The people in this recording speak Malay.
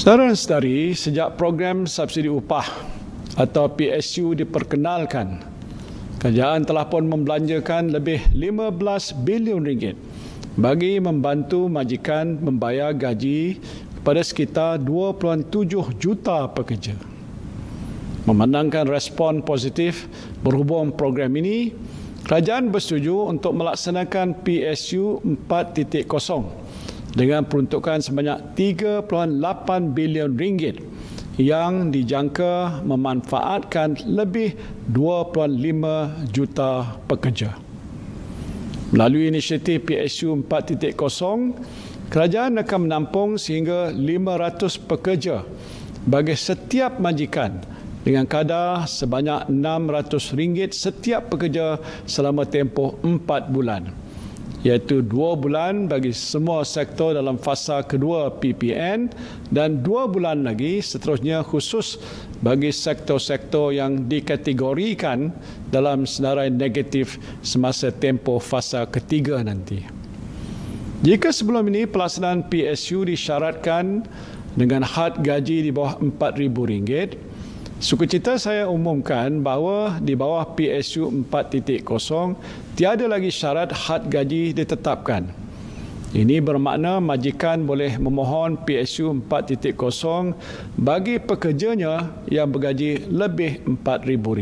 Saudara dan saudari, sejak program subsidi upah atau PSU diperkenalkan, kerajaan telah pun membelanjakan lebih 15 bilion ringgit bagi membantu majikan membayar gaji kepada sekitar 2.7 juta pekerja. Memandangkan respon positif berhubung program ini, kerajaan bersetuju untuk melaksanakan PSU 4.0 dengan peruntukan sebanyak 3.8 bilion ringgit yang dijangka memanfaatkan lebih 2.5 juta pekerja. Melalui inisiatif PSU 4.0, kerajaan akan menampung sehingga 500 pekerja bagi setiap majikan dengan kadar sebanyak RM600 setiap pekerja selama tempoh 4 bulan iaitu dua bulan bagi semua sektor dalam fasa kedua PPN dan dua bulan lagi seterusnya khusus bagi sektor-sektor yang dikategorikan dalam senarai negatif semasa tempoh fasa ketiga nanti. Jika sebelum ini pelaksanaan PSU disyaratkan dengan had gaji di bawah RM4,000, Sukacita saya umumkan bahawa di bawah PSU 4.0 tiada lagi syarat had gaji ditetapkan. Ini bermakna majikan boleh memohon PSU 4.0 bagi pekerjanya yang bergaji lebih RM4,000.